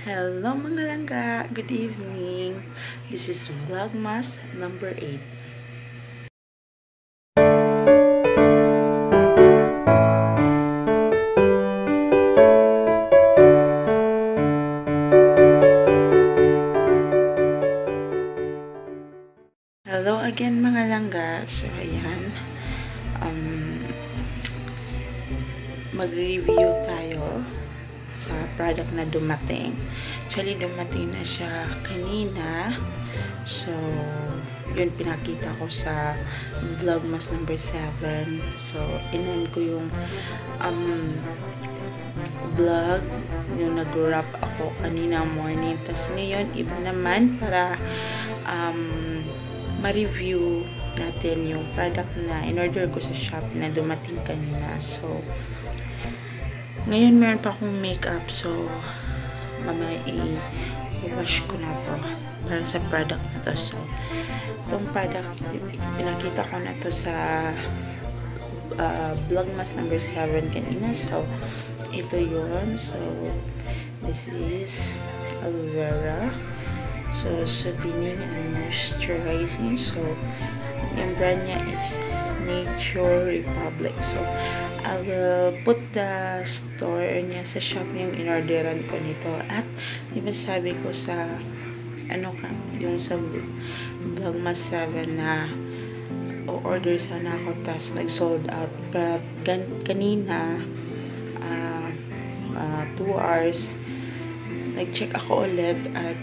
Hello mga langga! Good evening! This is Vlogmas number 8. Hello again mga langga! So ayan, um, mag-review tayo sa product na dumating. Actually, dumating na siya kanina. So, yun pinakita ko sa vlogmas number 7. So, inan ko yung um, vlog yung nag-wrap ako kanina morning. Tapos ngayon, iba naman para um, ma-review natin yung product na in-order ko sa shop na dumating kanina. So, ngayon meron pa akong makeup. So, mamaya i-wash ko na to para sa product na to. So, itong product, pinakita ko na to sa uh, vlogmas number 7 kanina. So, ito yon So, this is aloe vera. So, soothing and moisturizing. So, yung brand niya is Nature Republic. So, I will put the store niya sa shop yung inorderan ko nito. At, di ba sabi ko sa, ano ka, yung sa Vlogmas 7 na o-order sana ako tas nag-sold out. But, gan kanina, uh, uh, two hours, nag-check ako ulit at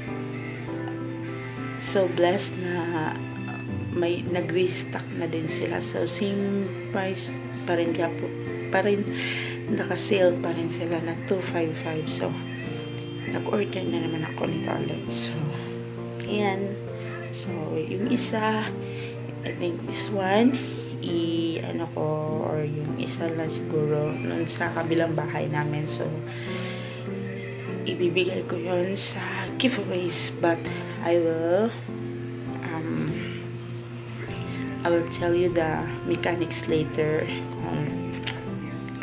so blessed na may nag-restock na din sila. So, same price pa rin pa rin naka-sale pa rin sila na 255. So, nag-order na naman ako nito ulit. So, ayan. So, yung isa, I think this one, i ano ko, or yung isa lang siguro, nun sa kabilang bahay namin. So, ibibigay ko yon sa giveaways. But, I will, um, I will tell you the mechanics later kung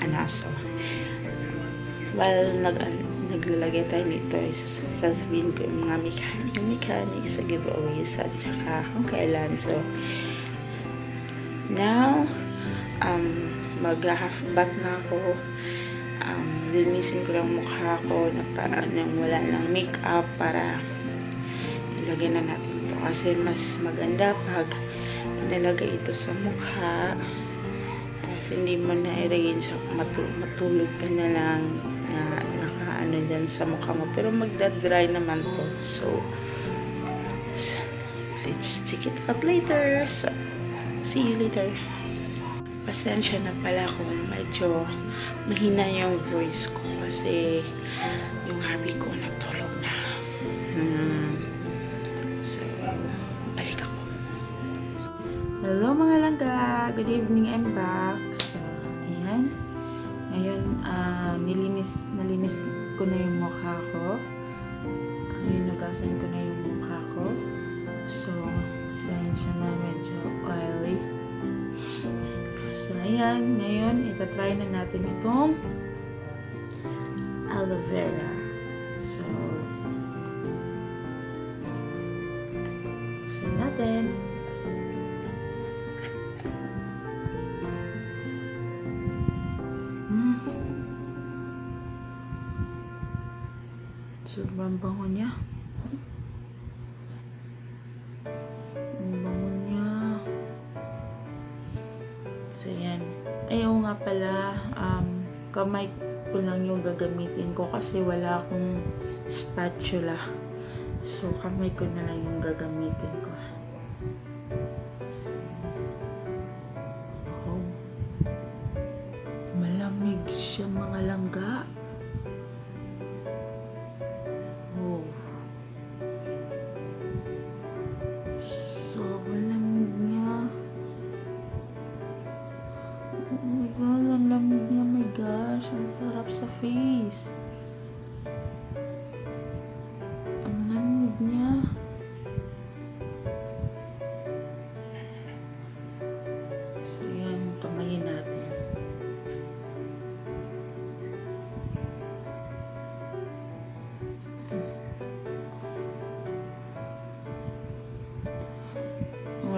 ano so while nag naglalagay tayo nito sasabihin ko yung mga mechanics, mechanics sa giveaways at saka kung kailan so now um, mag half bath na ako linisin ko lang mukha ko nagpa, nang wala ng makeup para ilagay na natin ito. Kasi mas maganda pag nilagay ito sa mukha. Tapos hindi mo na ilagay sa matu matulog ka na lang na nakaano dyan sa mukha mo. Pero magda-dry naman to. So let's check it out later. So see you later pasensya na pala kung medyo mahina yung voice ko kasi yung hubby ko natulog na hmm. so balik ako Hello mga langga! Good evening, I'm back. So, ayan. Ngayon, uh, nilinis, nalinis ko na yung mukha ko. Ngayon, nagasan ko na yung mukha ko. So, pasensya na medyo ayan. Ngayon, itatry na natin itong aloe vera. So, kasi natin. Nga pala, um, kamay ko lang yung gagamitin ko kasi wala akong spatula. So, kamay ko na lang yung gagamitin ko.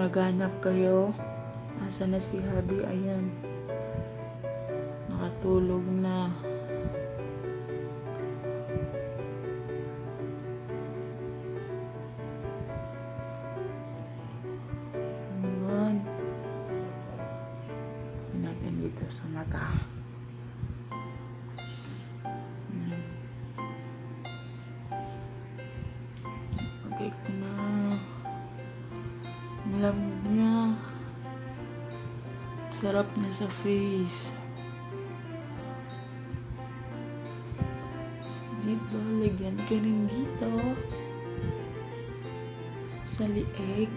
Naghanap kayo, asa na si Habi? Ayan. Nakatulog na. Ayan. Natin dito sa mata. Sarap niya sa face. Diba, lagyan ka rin dito. Sa lieg.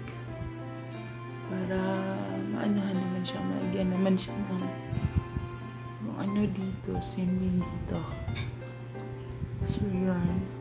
Para maanohan naman siya. Malagyan naman siya ng ano dito. Same dito. So, yan.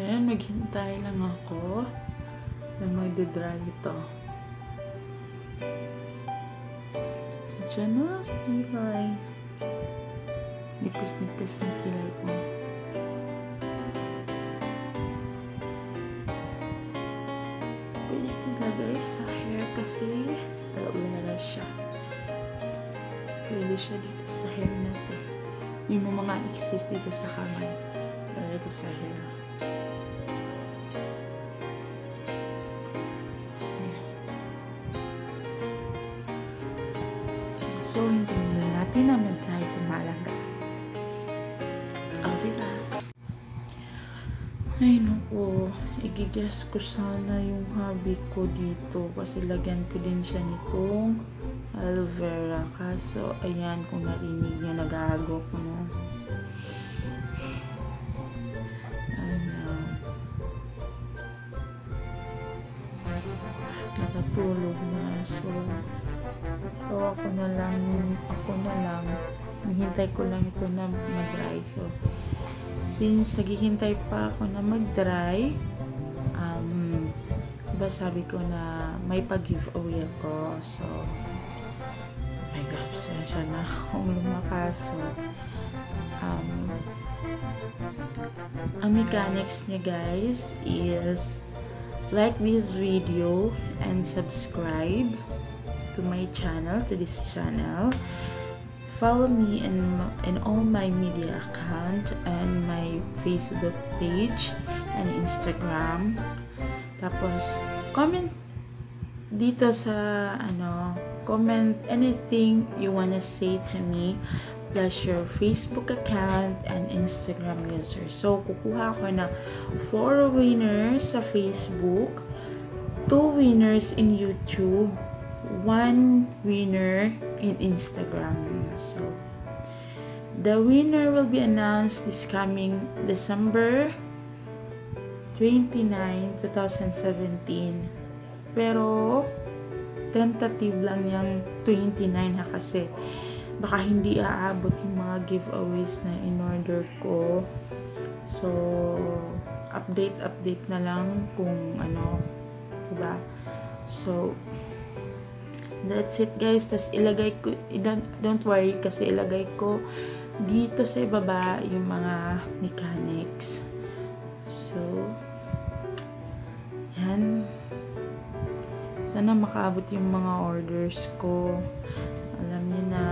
Then, maghintay lang ako na magdadry ito. So, dyan na, kilay. Nipis-nipis ng kilay ko. Pwede ito lagay sa hair kasi talo na lang siya. So, pwede siya dito sa hair natin. Yung mga excess dito sa kamay. Ko sa hair. So, hindi na natin na mag-try tumalangga. I'll be back. Ay, naku. Igigas ko sana yung hobby ko dito kasi lagyan ko din siya nitong aloe vera. Kaso, ayan, kung narinig niya, nag-aagok na. Ayan. Nakatulog na. So, So, ako na lang, ako na lang, hihintay ko lang ito na mag-dry. So, since naghihintay pa ako na mag-dry, um, diba sabi ko na may pag-giveaway ako. So, my God, siya na akong lumakas. So, um, ang mechanics niya guys is like this video and subscribe to my channel, to this channel. Follow me in, in all my media account and my Facebook page and Instagram. Tapos, comment dito sa, ano, comment anything you wanna say to me plus your Facebook account and Instagram user. So, kukuha ko na 4 winners sa Facebook, 2 winners in YouTube, one winner in Instagram. So, the winner will be announced this coming December 29, 2017. Pero, tentative lang yung 29 ha kasi baka hindi aabot yung mga giveaways na in order ko. So, update, update na lang kung ano, diba? So, That's it guys. Tapos ilagay ko, don't, worry kasi ilagay ko dito sa ibaba yung mga mechanics. So, yan. Sana makaabot yung mga orders ko. Alam niyo na,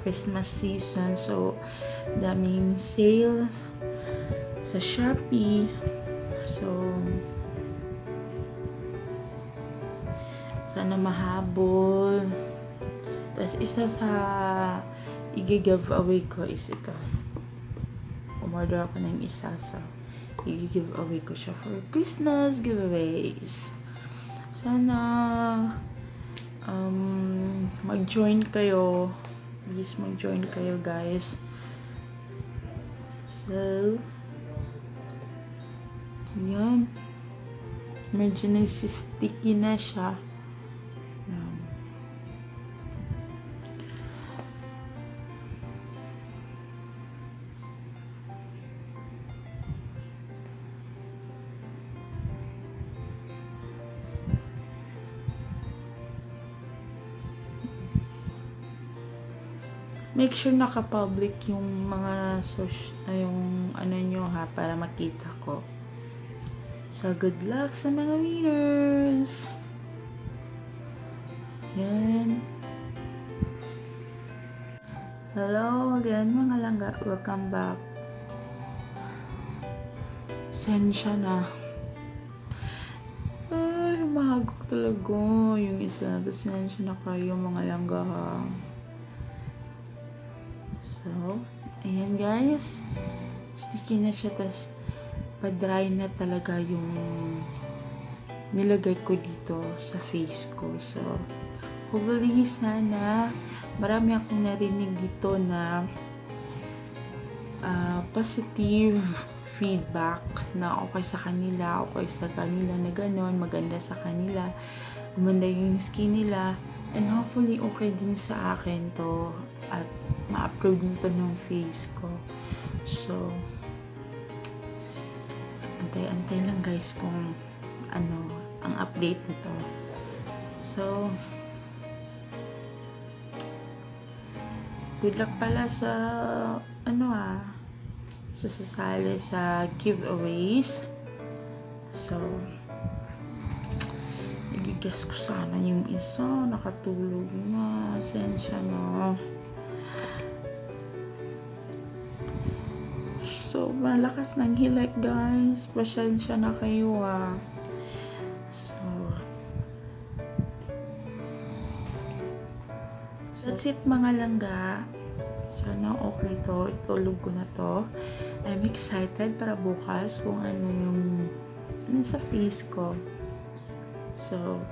Christmas season. So, daming sales sa Shopee. So, sana mahabol. Tapos isa sa i-give away ko is ito. Umorder ako ng isa sa i-give away ko siya for Christmas giveaways. Sana um, mag-join kayo. Please mag-join kayo guys. So, Yan. Medyo nasisticky na siya. Make sure naka-public yung mga social, yung ano nyo ha, para makita ko. So, good luck sa mga winners! Yan. Hello again mga langga. Welcome back. Sensya na. Ay, mahagok talaga yung isa. Pasensya na kayo mga langga ha. So, ayan guys. Sticky na siya. Tapos, pa-dry na talaga yung nilagay ko dito sa face ko. So, hopefully sana marami akong narinig dito na uh, positive feedback na okay sa kanila, okay sa kanila na gano'n, maganda sa kanila, gumanda yung skin nila, and hopefully okay din sa akin to at ma-upload nito ng face ko. So, antay-antay lang guys kung ano ang update nito. So, good luck pala sa ano ah sa sasali sa giveaways. So, nagigas ko sana yung isa. Nakatulog na. Sensya na. So, malakas ng hilik guys. Pasensya na kayo ah. So, that's it mga langga. Sana okay to. Itulog ko na to. I'm excited para bukas kung ano yung ano sa face ko. So,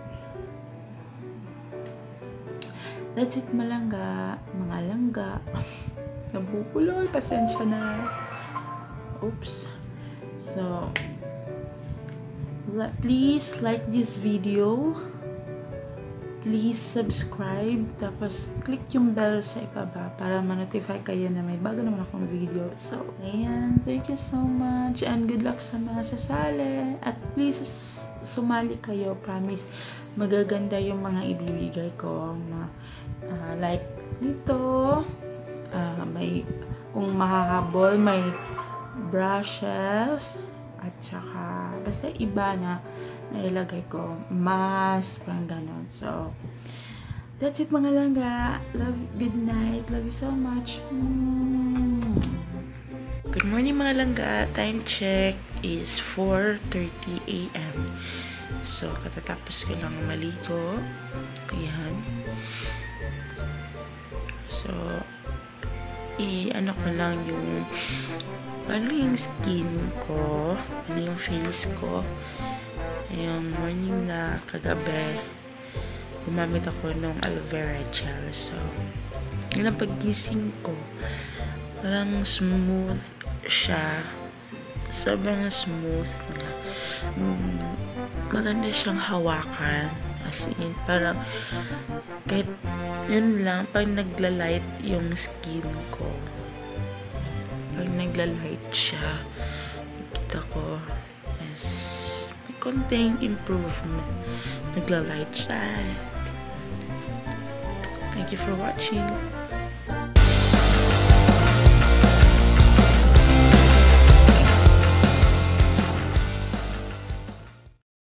that's it malangga. Mga langga. Nabubuloy. Pasensya na. Oops. So, please like this video. Please subscribe. Tapos, click yung bell sa ibaba para ma-notify kayo na may bago naman akong video. So, ayan. Thank you so much. And good luck sa mga sasali. At please, sumali kayo. Promise, magaganda yung mga ibibigay ko. Na, uh, like, dito. Uh, may, kung mahahabol, may brushes at saka basta iba na nailagay ko mask parang ganon. So that's it mga langga. Love good night. Love you so much. Mm. good morning mga langga. Time check is 4.30 a.m so katatapos ko lang maligo. Ayan. So i-ano ko lang yung ano yung skin ko, ano yung face ko. Yung morning na kagabi, gumamit ako ng aloe vera gel. So, yun ang paggising ko. Parang smooth siya. Sobrang smooth na. Mm, maganda siyang hawakan. As in, parang kahit yun lang, pag nagla-light yung skin ko, pag nagla-light siya, nakita ko, yes, may konting improvement. Nagla-light siya. Thank you for watching.